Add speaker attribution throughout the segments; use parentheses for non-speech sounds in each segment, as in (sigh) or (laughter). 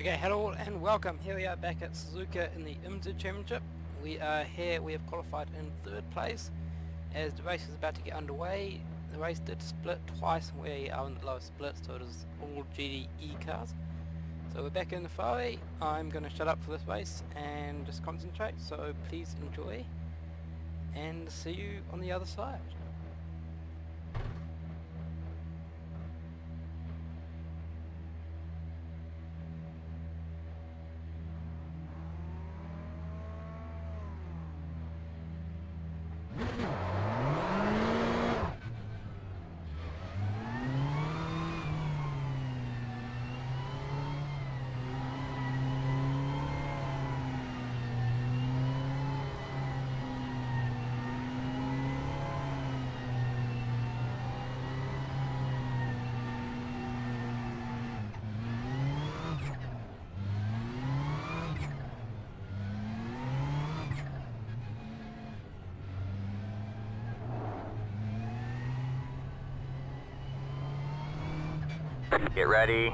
Speaker 1: Okay, hello and welcome. Here we are back at Suzuka in the IMSA Championship. We are here, we have qualified in third place. As the race is about to get underway, the race did split twice and we are in the lowest split, so it is all GTE cars. So we're back in the Ferrari. I'm going to shut up for this race and just concentrate, so please enjoy. And see you on the other side.
Speaker 2: Get ready.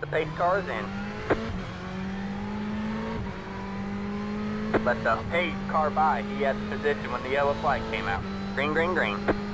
Speaker 2: The pace car is in. Let the pace car by. He had the position when the yellow flag came out. Green, green, green.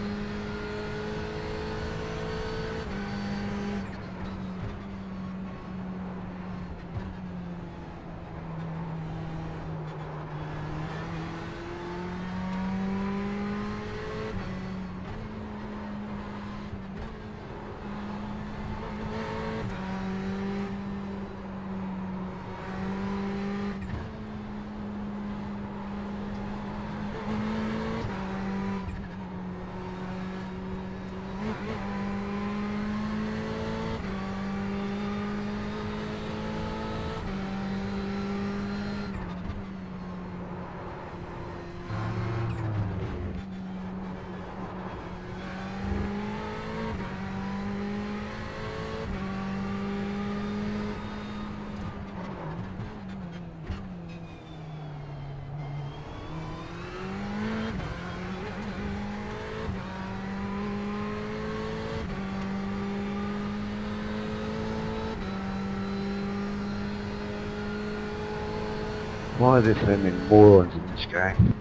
Speaker 3: There so many morons in this game?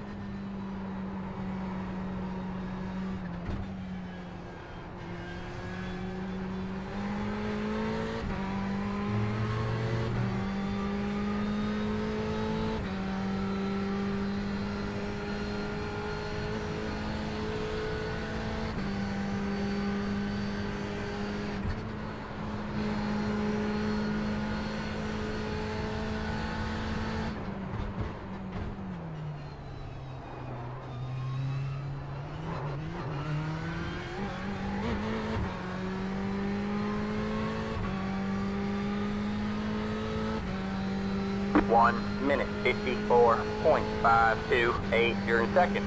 Speaker 2: One minute, 54.528. You're in second.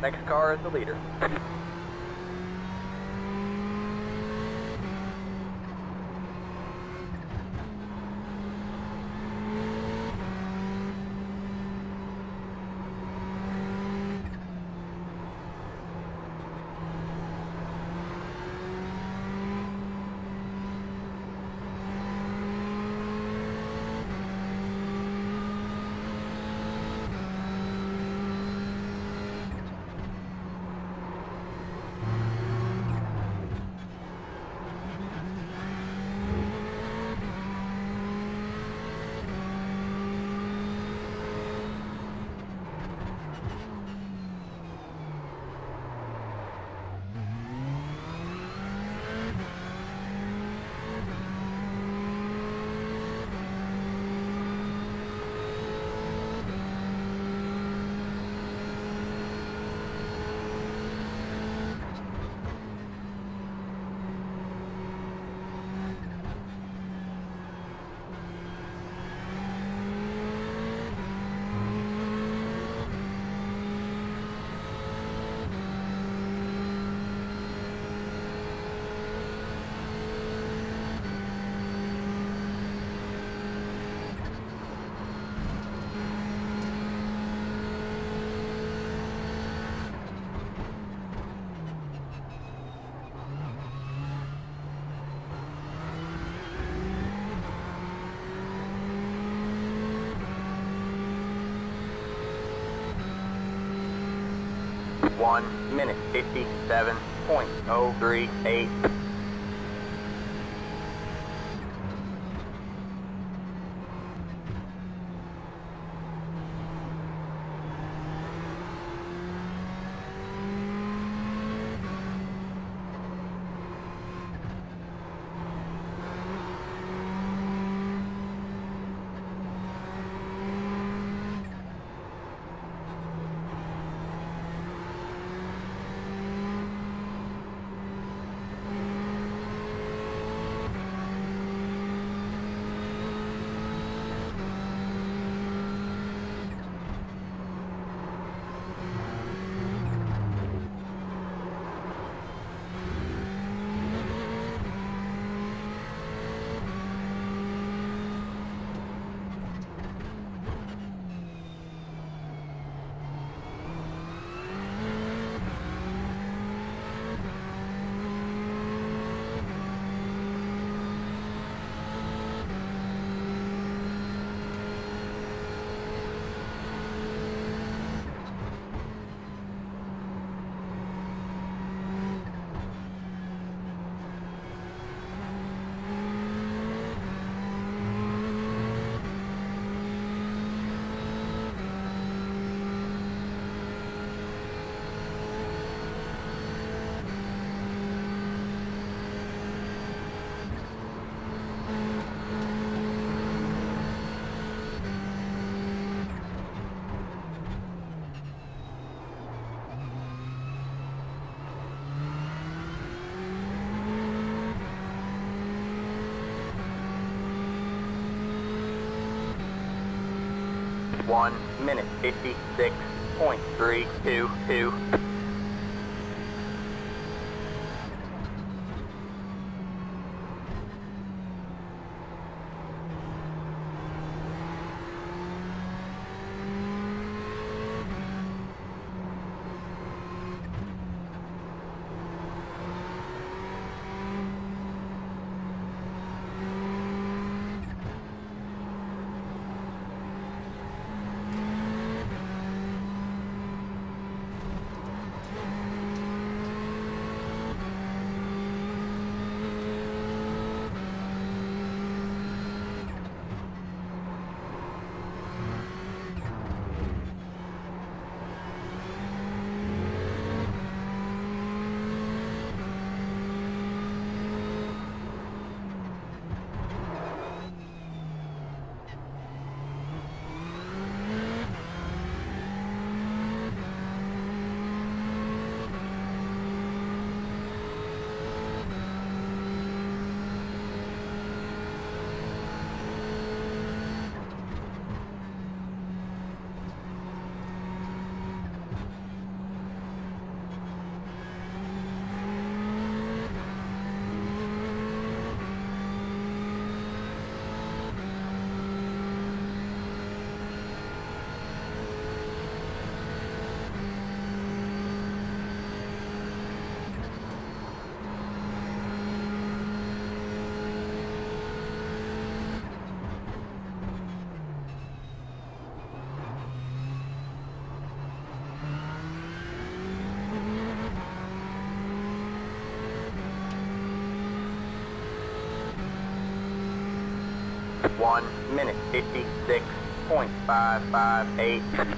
Speaker 2: Next car is the leader. One minute fifty-seven oh point oh three eight. One minute fifty-six 1 minute 56.558. (laughs)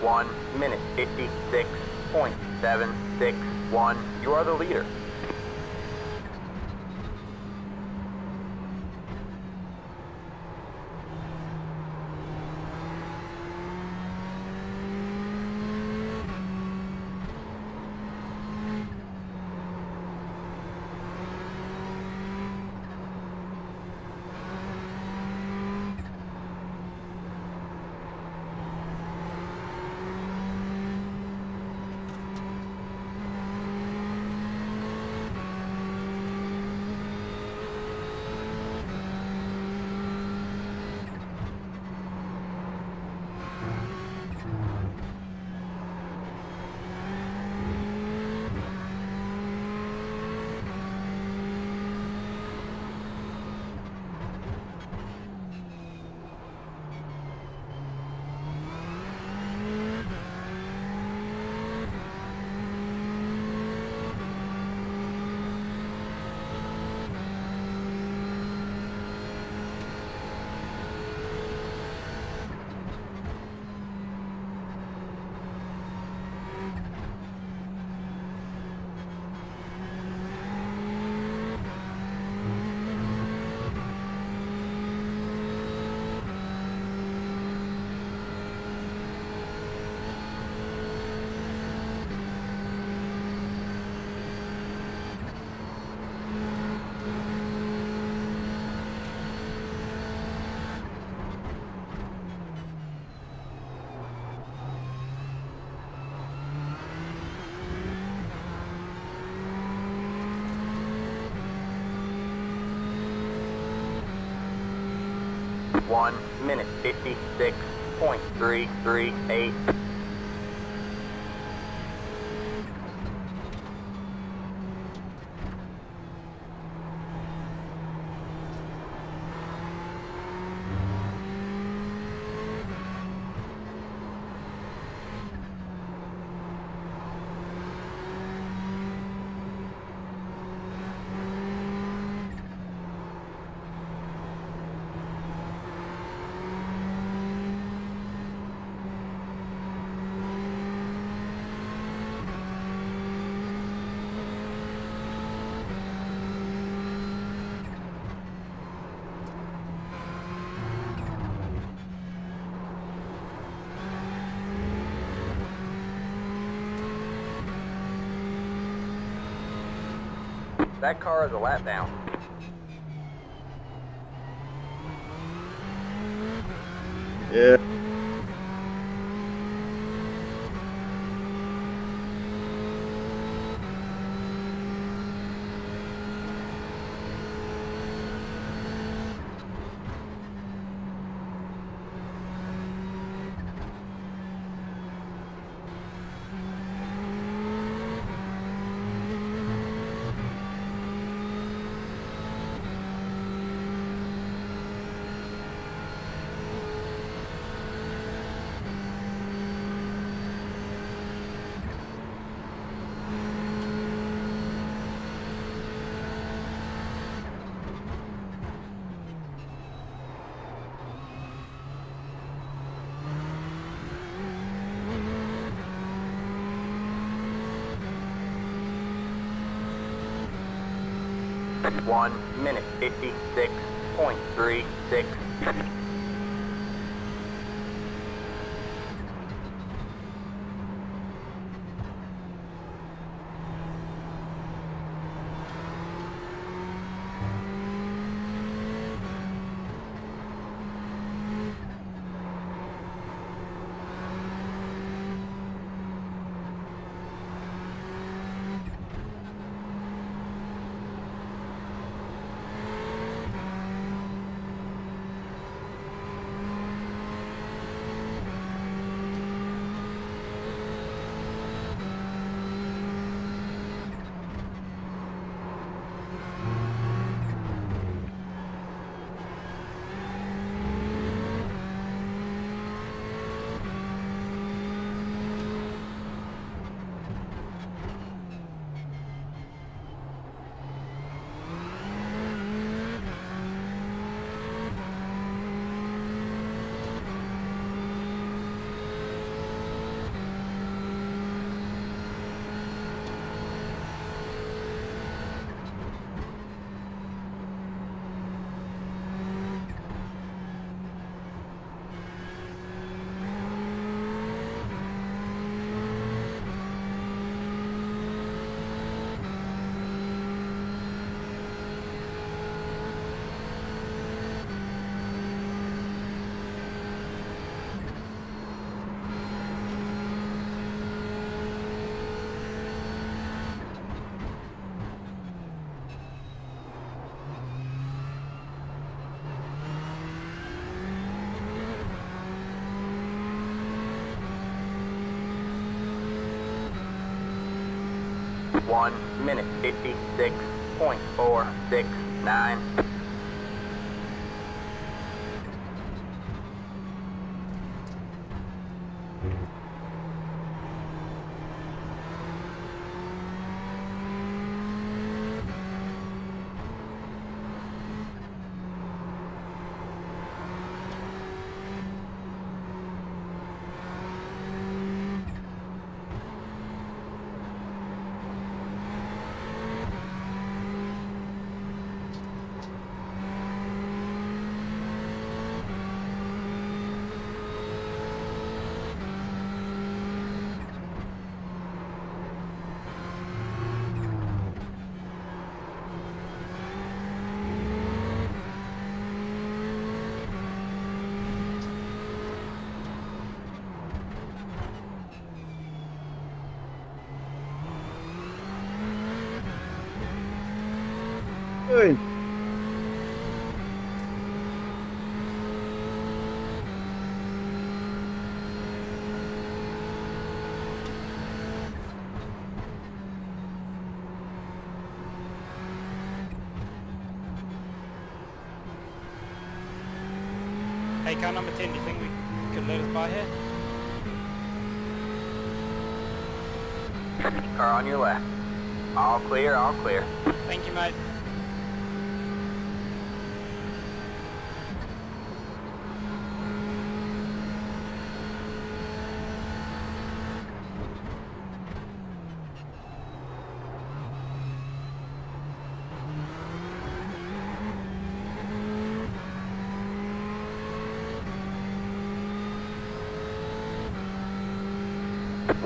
Speaker 2: 1 minute 56.761. You are the leader. One minute 56.338. That car is a lap down.
Speaker 3: Yeah.
Speaker 2: One minute 56.36. 1 minute 56.469.
Speaker 3: Hey,
Speaker 1: car number 10, do you think we could let us by here?
Speaker 2: Car on your left. All clear, all clear.
Speaker 1: Thank you, mate.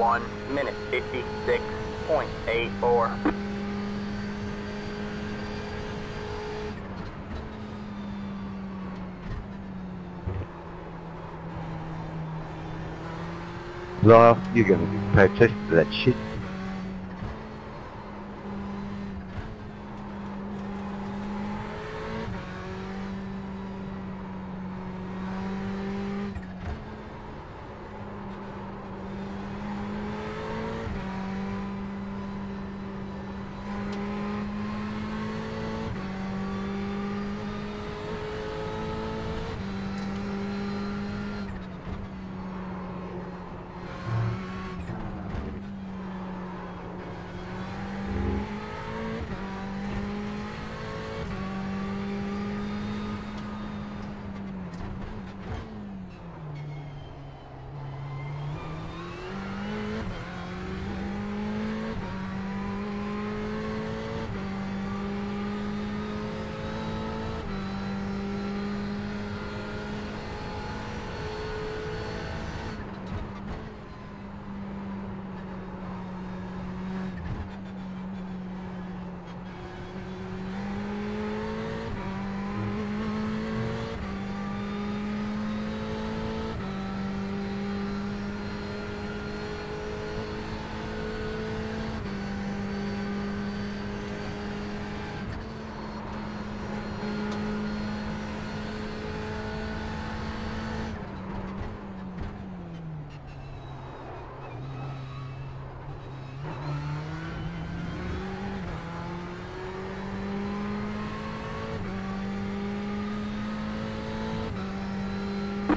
Speaker 2: One minute fifty-six point eight four.
Speaker 3: Lyle, you're gonna attention to that shit.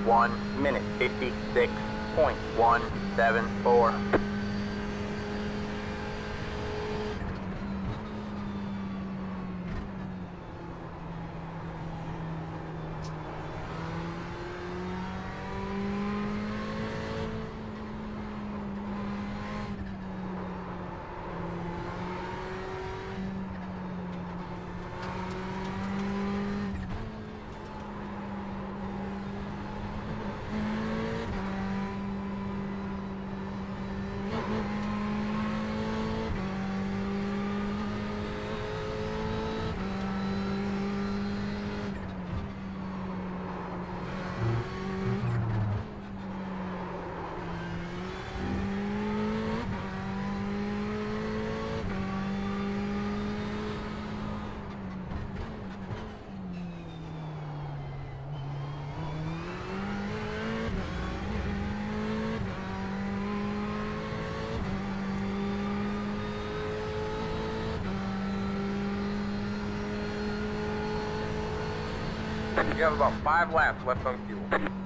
Speaker 2: 1 minute 56.174. You have about five laps left on fuel.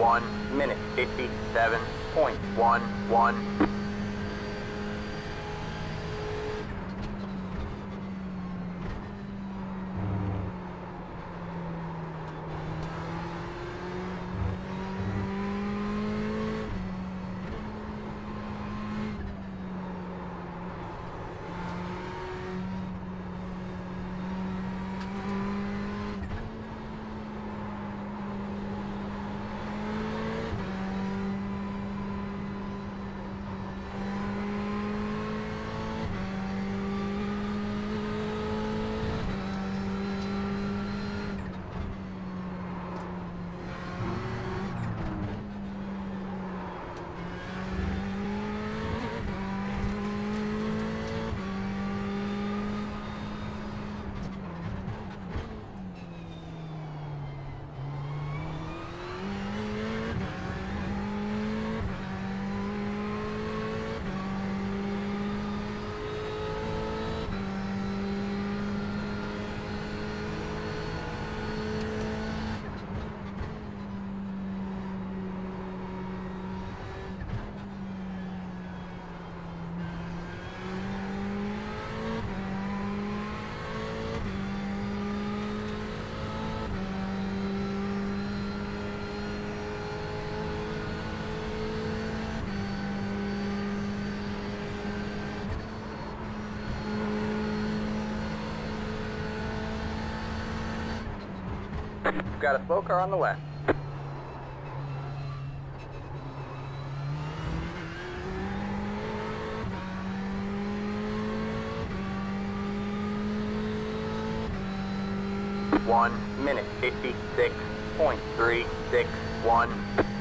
Speaker 2: 1 minute 57.11. We've got a slow car on the left. One minute, 56.361.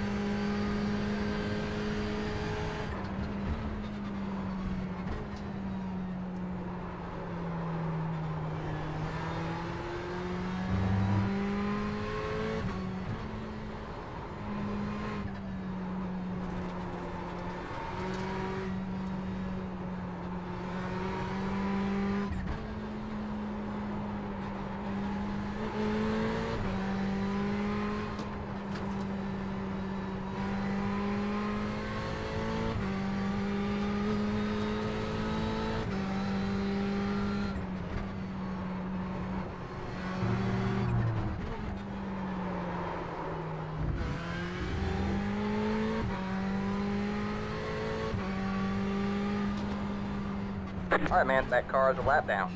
Speaker 2: Alright, man, that car is a lap down.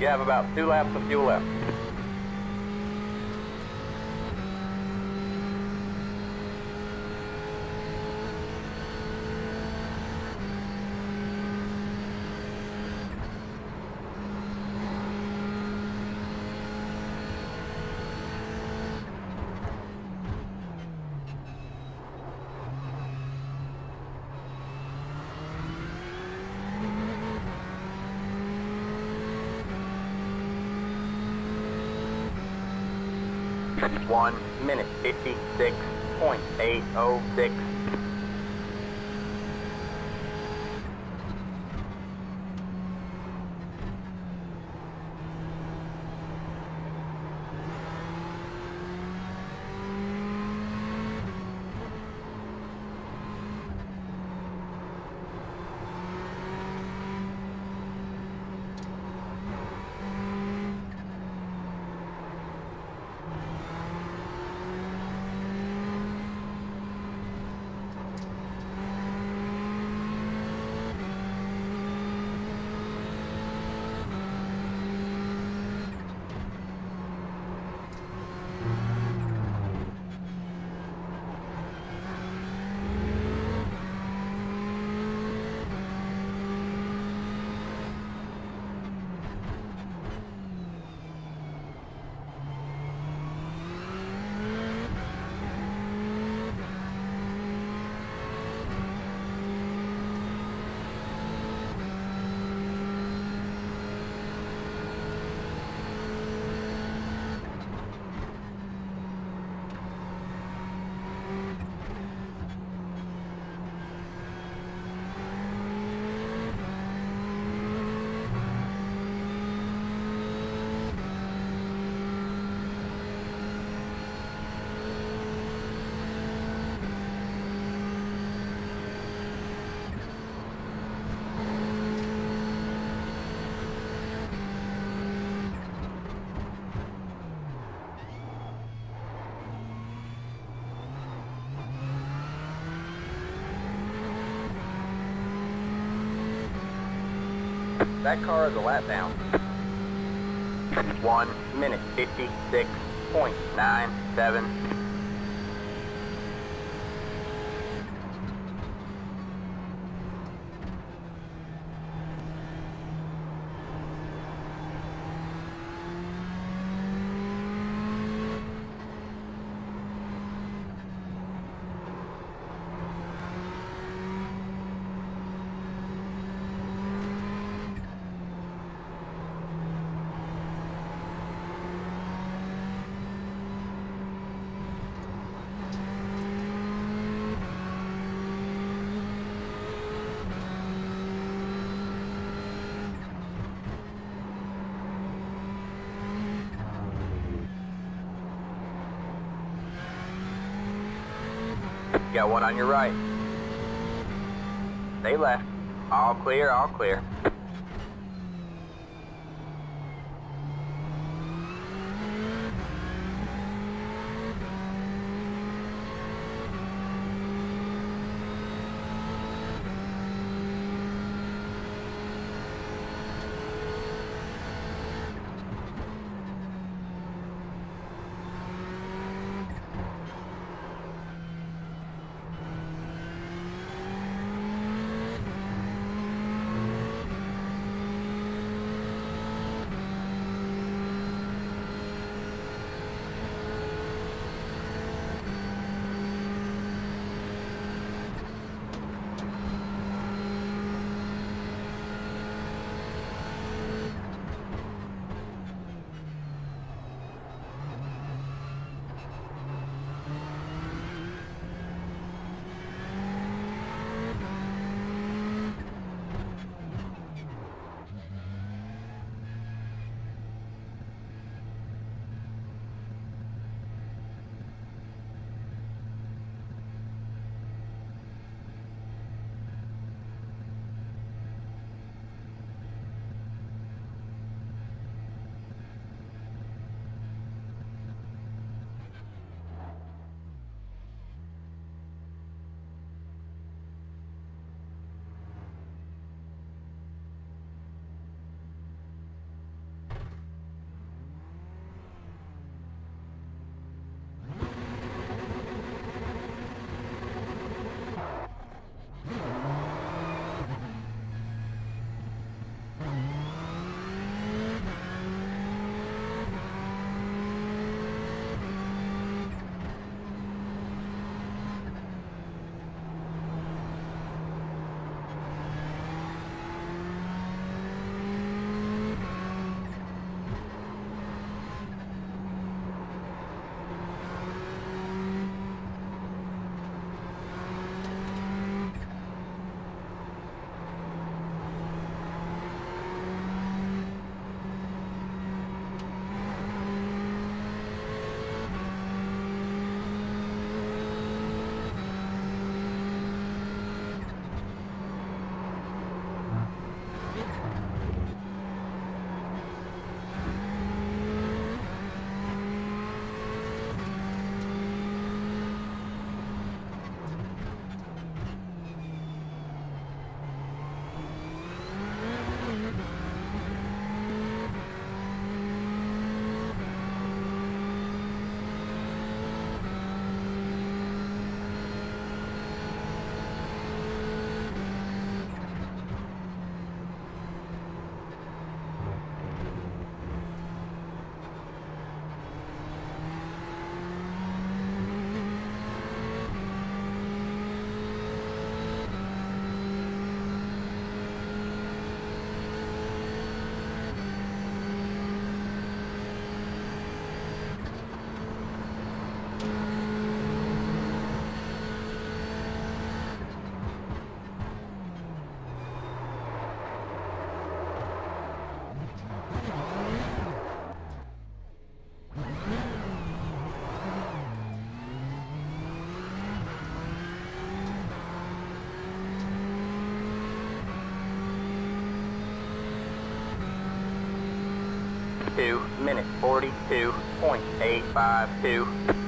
Speaker 2: You have about two laps of fuel left. 1 minute 56.806 That car is a lap down. 1 minute 56.97 Got one on your right. They left. All clear, all clear. 2 minutes 42.852.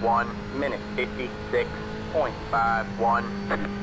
Speaker 2: One minute 56.51.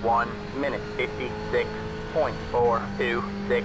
Speaker 2: One minute 56.426.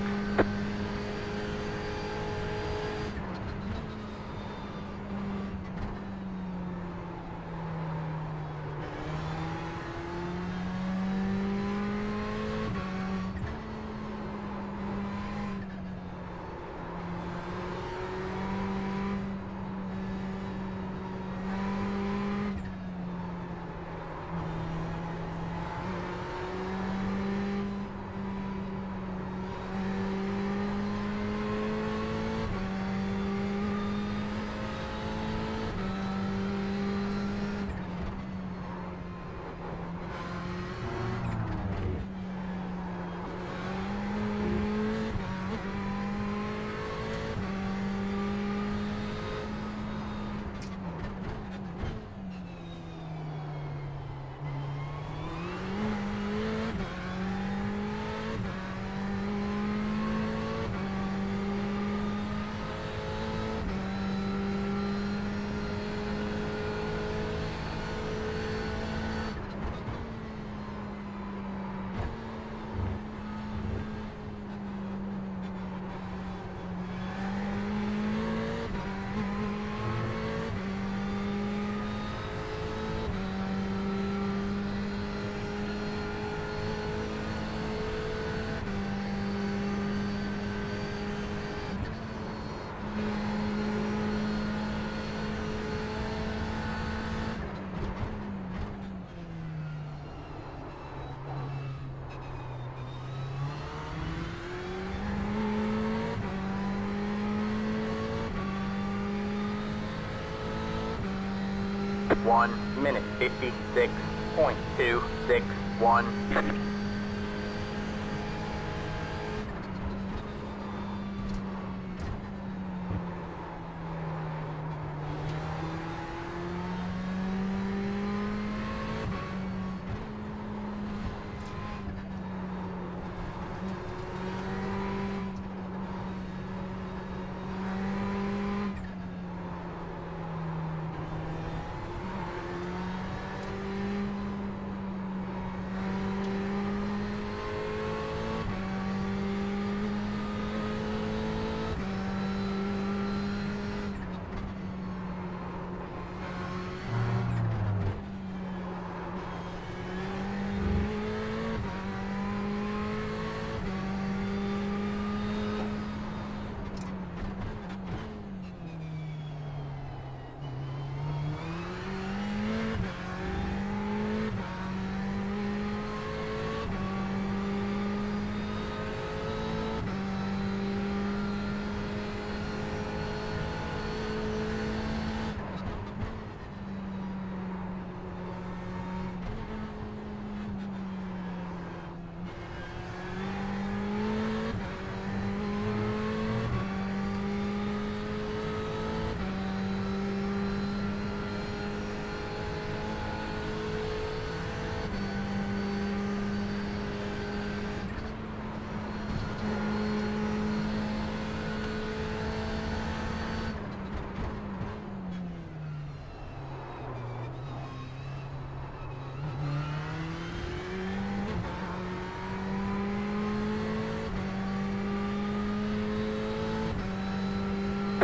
Speaker 2: One minute fifty-six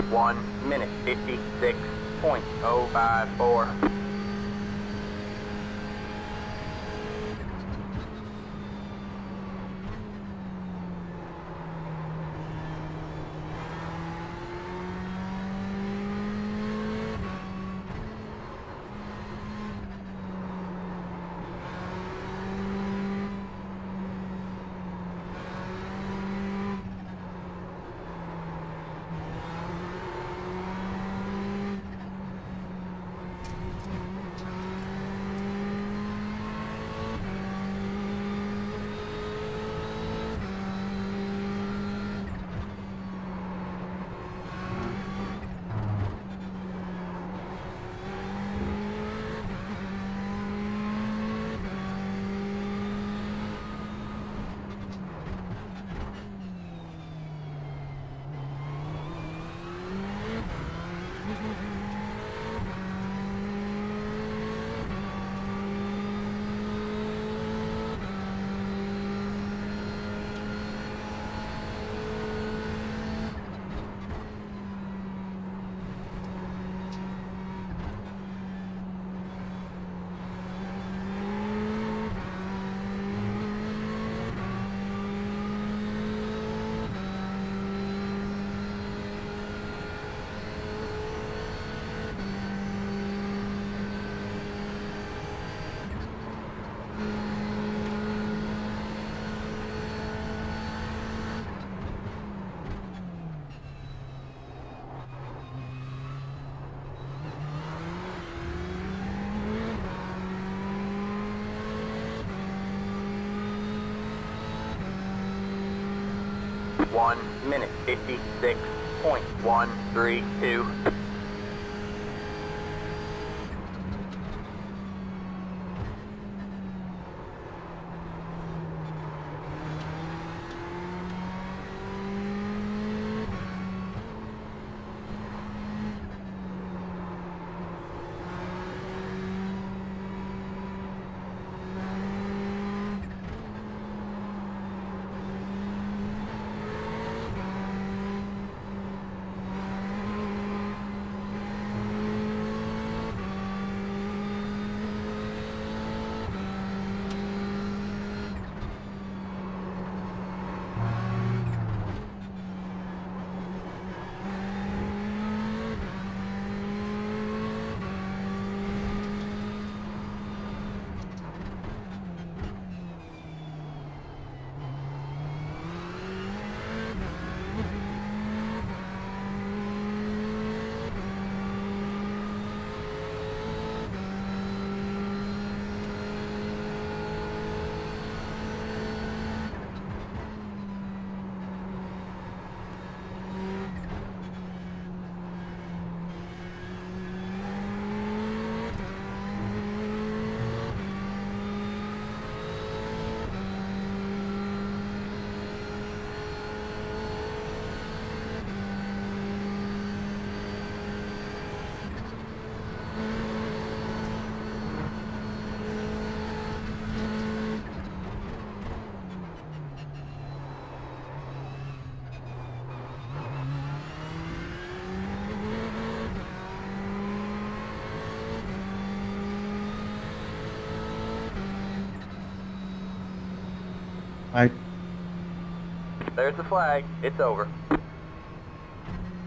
Speaker 2: point two six one. One minute fifty-six oh 1 minute
Speaker 3: 56.132.
Speaker 2: There's the flag. It's over.